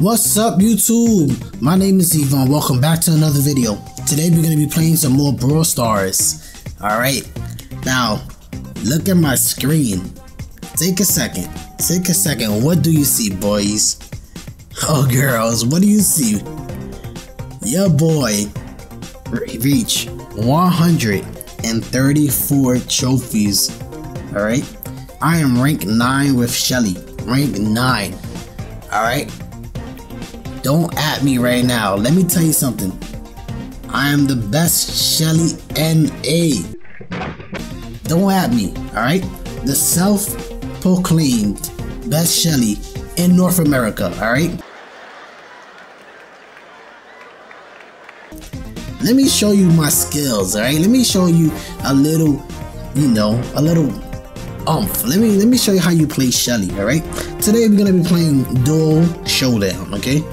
What's up YouTube? My name is Yvonne. Welcome back to another video. Today we're going to be playing some more Brawl Stars. Alright, now look at my screen. Take a second. Take a second. What do you see boys? Oh girls, what do you see? Your boy reach 134 trophies. Alright, I am rank 9 with Shelly. Rank 9. Alright, don't at me right now. Let me tell you something. I am the best Shelly NA. Don't at me, alright? The self-proclaimed best Shelly in North America, alright? Let me show you my skills, alright? Let me show you a little, you know, a little umph. Let me let me show you how you play Shelly, alright? Today we're gonna be playing Duo Showdown, okay?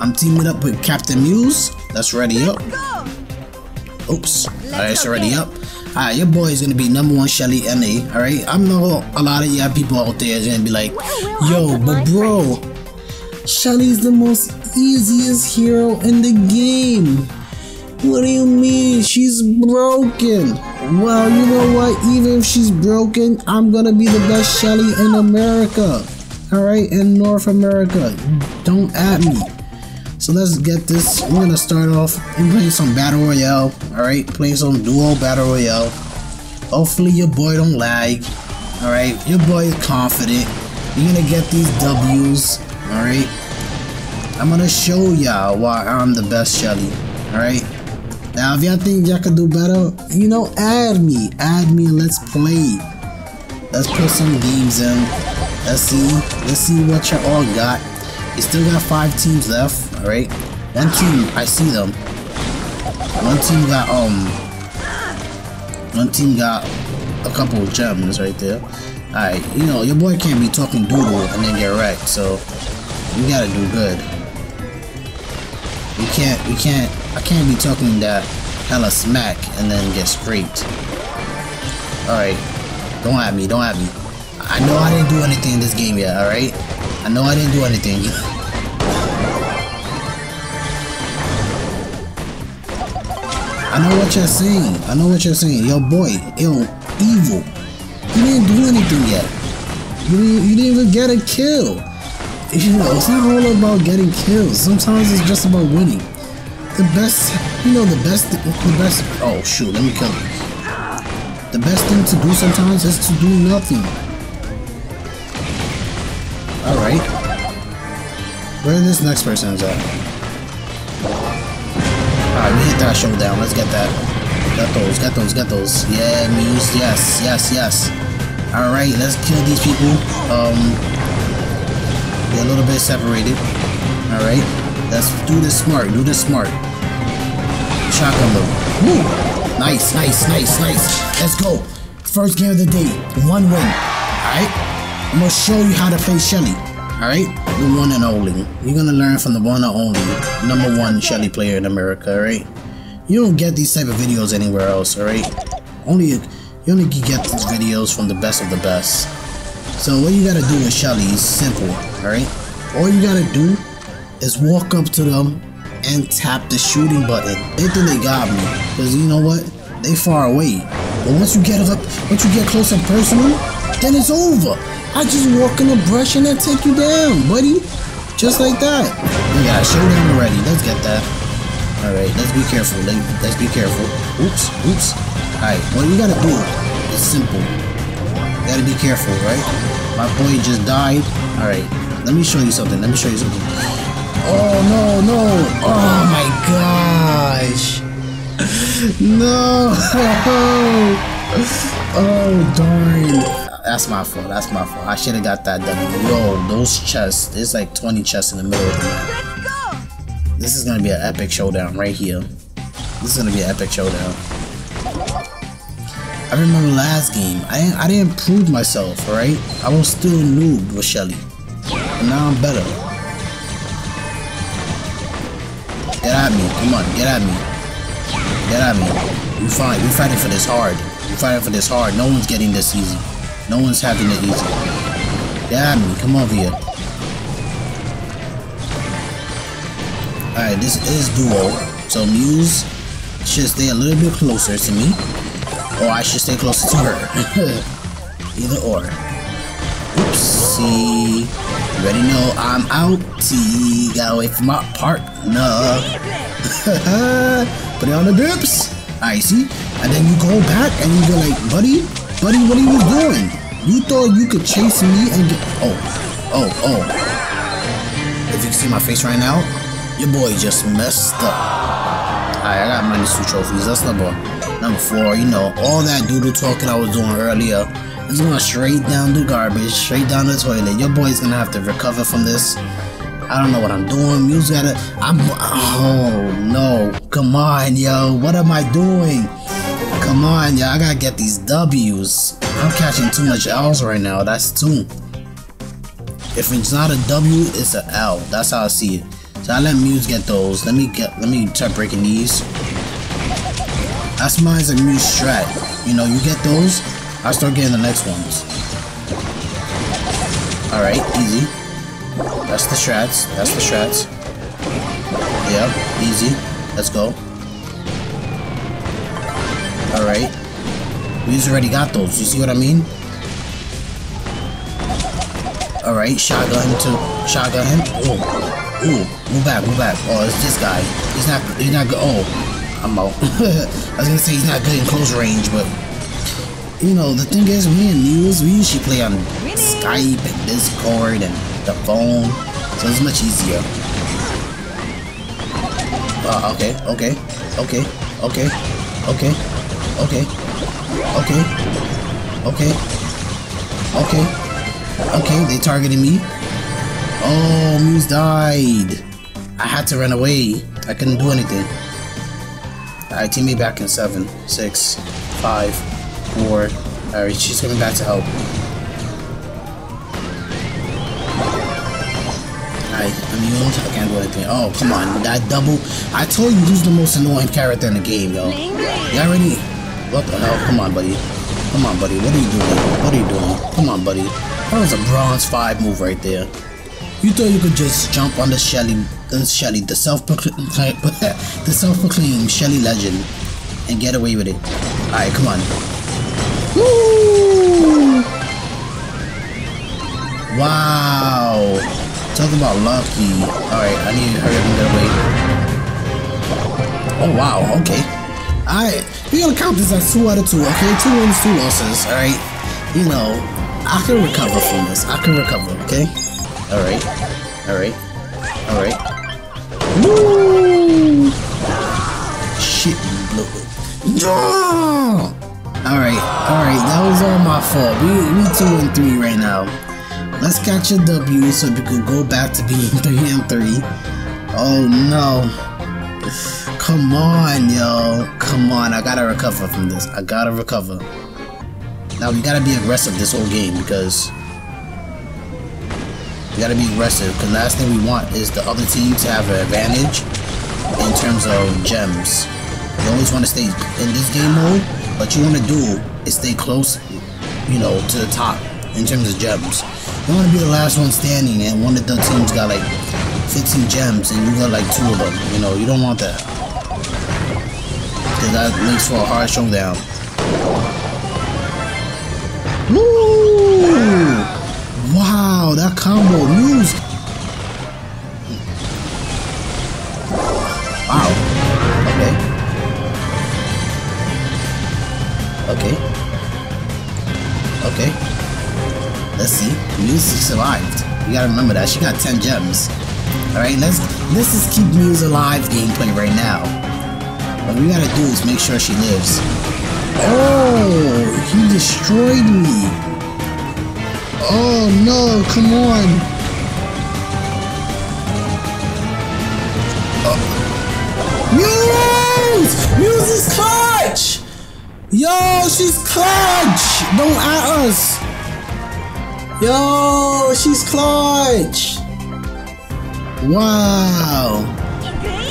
I'm teaming up with Captain Muse. That's ready up. Oops. Alright, it's already up. Alright, your boy is gonna be number one Shelly NA. Alright, I know a lot of y'all people out there is gonna be like, yo, but bro, Shelly's the most easiest hero in the game. What do you mean? She's broken. Well, you know what? Even if she's broken, I'm gonna be the best Shelly in America. Alright, in North America. Don't at me. So let's get this. We're gonna start off. We're playing some battle royale. All right, playing some duo battle royale. Hopefully your boy don't lag. All right, your boy is confident. You're gonna get these W's. All right. I'm gonna show y'all why I'm the best Shelly. All right. Now, if y'all think y'all could do better, you know, add me, add me, and let's play. Let's put some games in. Let's see, let's see what y'all all got. You still got five teams left. Alright? One team, I see them. One team got, um... One team got a couple of gems right there. Alright, you know, your boy can't be talking doodle and then get wrecked, so... We gotta do good. We can't, we can't, I can't be talking that hella smack and then get scraped. Alright. Don't at me, don't at me. I know I didn't do anything in this game yet, alright? I know I didn't do anything. I know what you're saying. I know what you're saying. Yo, boy, yo, evil. You didn't do anything yet. You didn't, you didn't even get a kill. You know, it's not all about getting kills. Sometimes it's just about winning. The best, you know, the best, the best. Oh shoot, let me kill him. The best thing to do sometimes is to do nothing. All right. Where this next person's at? Alright, we hit that showdown. Let's get that. Get those, get those, get those. Yeah, Muse. Yes, yes, yes. Alright, let's kill these people. Um, Get a little bit separated. Alright, let's do this smart. Do this smart. Shotgun them. Woo! Nice, nice, nice, nice. Let's go. First game of the day. One win. Alright? I'm gonna show you how to play Shelly. Alright? The one and only. You're gonna learn from the one and only number one Shelly player in America, alright? You don't get these type of videos anywhere else, alright? Only you only get these videos from the best of the best. So what you gotta do with Shelly is simple, alright? All you gotta do is walk up to them and tap the shooting button. They think they got me, because you know what? They far away. But once you get up, once you get close and personal, then it's over. I just walk in the brush and I take you down, buddy. Just like that. We got a showdown already. Let's get that. Alright, let's be careful. Let's be careful. Oops, oops. Alright, what we gotta do It's simple. Gotta be careful, right? My boy just died. Alright, let me show you something. Let me show you something. Oh, no, no. Oh, my gosh. No. Oh, darn. That's my fault. That's my fault. I should have got that W. Yo, those chests. There's like 20 chests in the middle of the map. This is gonna be an epic showdown right here. This is gonna be an epic showdown. I remember last game. I didn't, I didn't prove myself, alright? I was still a noob with Shelly. But now I'm better. Get at me. Come on, get at me. Get at me. Fight. We fighting for this hard. We fighting for this hard. No one's getting this easy. No one's having it easy. Me. Come over here. Alright, this is duo. So Muse should stay a little bit closer to me. Or I should stay closer to her. Either or. Oopsie. You already know I'm out. T. Got away from my partner. Put it on the dips. I see. And then you go back and you go like, buddy, buddy, what are you doing? You thought you could chase me and get. Oh, oh, oh. If you can see my face right now, your boy just messed up. Alright, I got minus two trophies. That's number number four. You know, all that doodle talking I was doing earlier is going straight down the garbage, straight down the toilet. Your boy's gonna have to recover from this. I don't know what I'm doing. Muse gotta. I'm. Oh no! Come on, yo. What am I doing? Come on, yo. I gotta get these W's. I'm catching too much L's right now. That's two. If it's not a W, it's a L. That's how I see it. So I let Muse get those. Let me get. Let me start breaking these. That's mine's a Muse strat. You know, you get those. I start getting the next ones. All right, easy. That's the strats. That's the strats. Yep, easy. Let's go. Alright. We've already got those. You see what I mean? Alright, shotgun him to shotgun him. Ooh. Ooh. Move back, move back. Oh, it's this guy. He's not he's not good. Oh, I'm out. I was gonna say he's not good in close range, but you know, the thing is me and Muse, we usually play on Skype and Discord and the phone, so it's much easier. Uh, okay, okay, okay, okay, okay, okay, okay, okay, okay, okay, they targeted me. Oh, Muse died. I had to run away. I couldn't do anything. Alright, team me back in seven, six, five, four. Alright, she's coming back to help. Alright, I'm immune? I can't do anything. Oh, come on. That double. I told you who's the most annoying character in the game, yo. You already. What the hell? Come on, buddy. Come on, buddy. What are you doing? What are you doing? Come on, buddy. That was a bronze 5 move right there. You thought you could just jump on the Shelly, the Shelly, the self-proclaimed, the self-proclaimed Shelly legend, and get away with it. Alright, come on. Woo! Wow. Talk about lucky. Alright, I need to hurry up and get away. Oh wow, okay. Alright, we're gonna count this as two out of two, okay? Two wins, two losses, alright? You know, I can recover from this. I can recover, okay? Alright. Alright. Alright. Woo! Shit, blew it. Alright, alright, that was all my fault. We we two and three right now. Let's catch a W so we can go back to being 3 and 3. Oh no. Come on, yo. Come on, I gotta recover from this. I gotta recover. Now we gotta be aggressive this whole game because we gotta be aggressive because last thing we want is the other team to have an advantage in terms of gems. You always want to stay in this game mode, but you want to do is stay close, you know, to the top in terms of gems. You want to be the last one standing and one of the teams got like 15 gems and you got like two of them. You know, you don't want that. Because that makes for a hard showdown. Woo! Wow, that combo news. Wow. Okay. Okay. Okay. Let's see. Muse survived. You gotta remember that. She got 10 gems. Alright, let's let's just keep Muse alive gameplay right now. What we gotta do is make sure she lives. Oh, he destroyed me. Oh no, come on. Oh. Muse! Muse is clutch! Yo, she's clutch! Don't at us! Yo, she's clutch! Wow!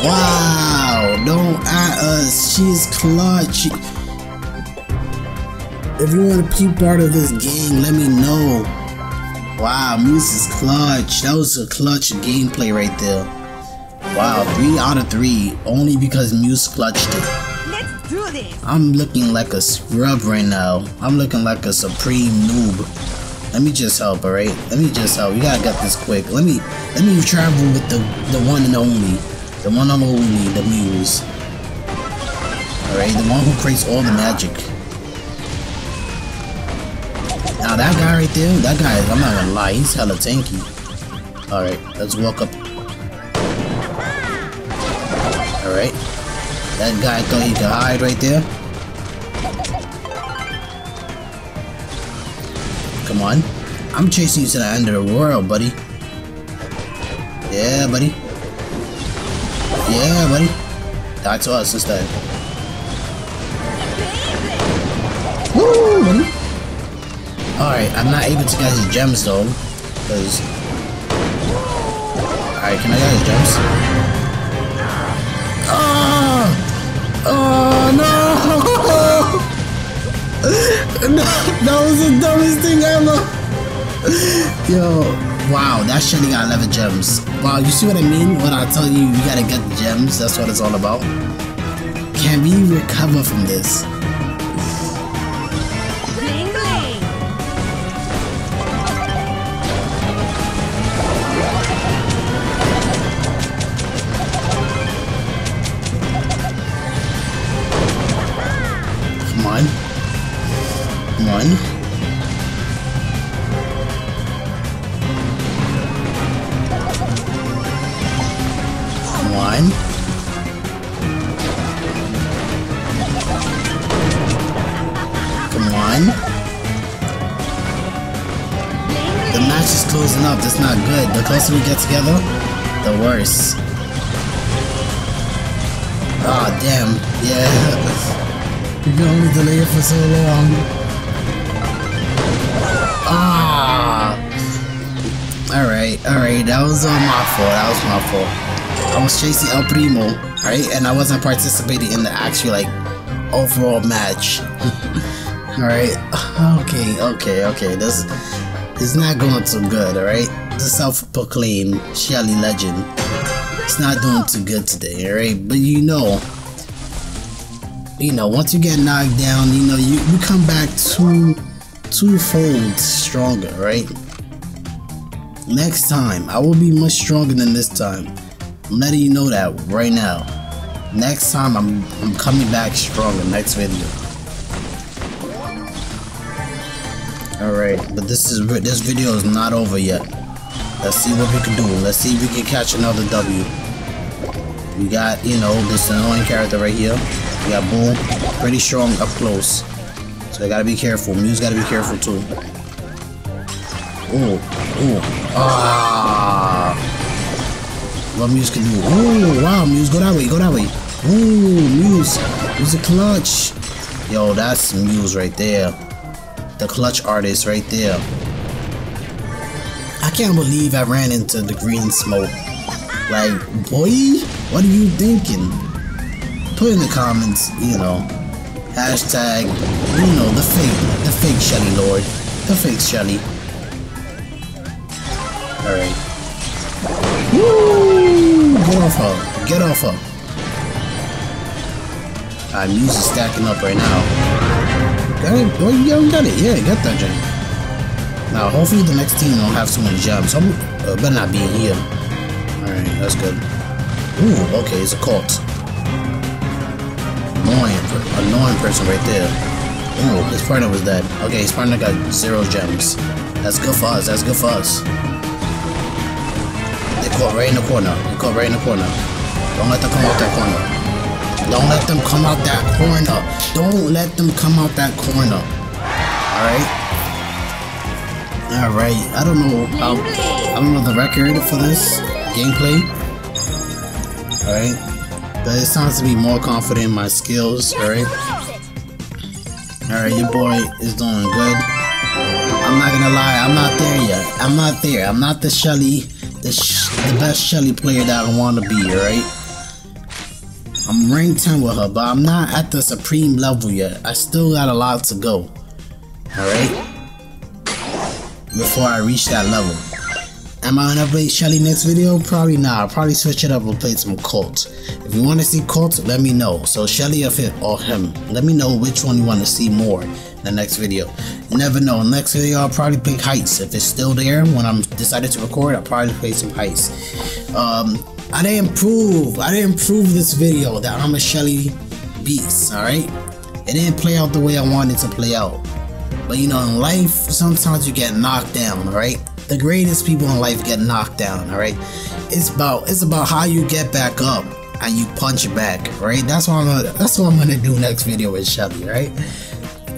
Wow! Don't at us. She's clutch. If you want to be part of this game, let me know. Wow, Muse is clutch. That was a clutch gameplay right there. Wow, three out of three, only because Muse clutched it. Let's do this. I'm looking like a scrub right now. I'm looking like a supreme noob. Let me just help, alright? Let me just help. We gotta get this quick. Let me let me travel with the the one and only. The one and only, the Muse. Alright, the one who creates all the magic. Now that guy right there, that guy, I'm not gonna lie, he's hella tanky. Alright, let's walk up. Alright. That guy thought he could hide right there. Come on. I'm chasing you to the end of the world, buddy. Yeah, buddy. Yeah, buddy. To us instead. Woo. Alright, I'm not able to get his gems though. Because. Alright, can I get his gems? Oh! Oh no! that was the dumbest thing ever. Yo, wow, that Shelly got 11 gems. Wow, you see what I mean when I tell you you gotta get the gems? That's what it's all about. Can we recover from this? Come on. Come on. The match is closing up. That's not good. The closer we get together, the worse. Ah, damn. Yeah. You can only delay it for so long. Ah. Alright, alright. That was all my fault. That was my fault. I was chasing El Primo, right? And I wasn't participating in the actual, like, overall match. alright. Okay, okay, okay. This is not going too good, alright? The self-proclaimed Shelly legend. It's not doing too good today, alright? But you know, you know, once you get knocked down, you know, you, you come back two twofold stronger, right? Next time, I will be much stronger than this time. I'm letting you know that right now. Next time, I'm I'm coming back stronger. Next video. All right, but this is this video is not over yet. Let's see what we can do. Let's see if we can catch another W. We got, you know, this annoying character right here. We got Bull, pretty strong up close. So I gotta be careful. Muse gotta be careful too. Ooh, ooh, ah. What Muse can do. Ooh, wow, Muse, go that way, go that way. Ooh, Muse, Muse a clutch. Yo, that's Muse right there. The clutch artist right there. I can't believe I ran into the green smoke. Like, boy, what are you thinking? Put in the comments, you know, hashtag, you know, the fake, the fake Shelly Lord, the fake Shelly. Alright. Woo! Get off her, get off her. Alright, Muse is stacking up right now. Got it? Oh, got it. Yeah, got that gem. Now, hopefully the next team don't have so many gems. I'm, uh, better not be in here. Alright, that's good. Ooh, okay, it's a Colt. Annoying, annoying person right there. Ooh, his partner was dead. Okay, his partner got zero gems. That's good for us, that's good for us. They caught right in the corner. They caught right in the corner. Don't let them come out that corner. Don't let them come out that corner. Don't let them come out that corner. Alright? Alright. I don't know how I don't know the record for this gameplay. Alright. But it sounds to be more confident in my skills, alright? Alright, your boy is doing good. I'm not gonna lie, I'm not there yet. I'm not there. I'm not the Shelly, the, sh the best Shelly player that I want to be, alright? I'm rank 10 with her, but I'm not at the supreme level yet. I still got a lot to go. Alright? Before I reach that level. Am I gonna play Shelly next video? Probably not. I'll probably switch it up and play some Colt. If you want to see Colt, let me know. So Shelly or, or him, let me know which one you want to see more in the next video. You never know. Next video, I'll probably play Heist. If it's still there when I'm decided to record, I'll probably play some Heist. Um, I didn't prove, I didn't prove this video that I'm a Shelly beast, alright? It didn't play out the way I wanted to play out. But you know, in life, sometimes you get knocked down, alright? The greatest people in life get knocked down, alright? It's about it's about how you get back up and you punch back, right? That's what I'm gonna that's what I'm gonna do next video with Shelly, right?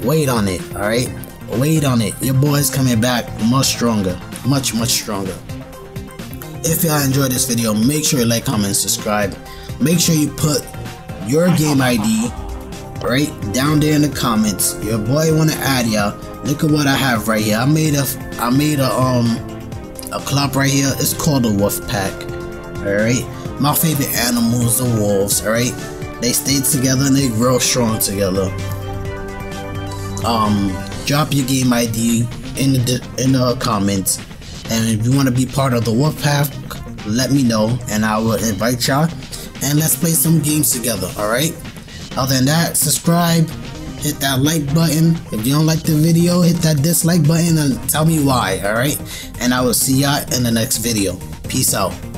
Wait on it, alright? Wait on it. Your boy's coming back much stronger. Much, much stronger. If y'all enjoyed this video, make sure you like, comment, subscribe. Make sure you put your game ID right down there in the comments. Your boy wanna add y'all. Look at what I have right here. I made a I made a um a club right here. It's called the Wolf Pack. Alright. My favorite animals, are wolves, alright? They stay together and they grow strong together. Um drop your game ID in the in the comments. And if you want to be part of the Wolf Pack, let me know and I will invite y'all and let's play some games together, alright? Other than that, subscribe, hit that like button. If you don't like the video, hit that dislike button and tell me why, alright? And I will see y'all in the next video. Peace out.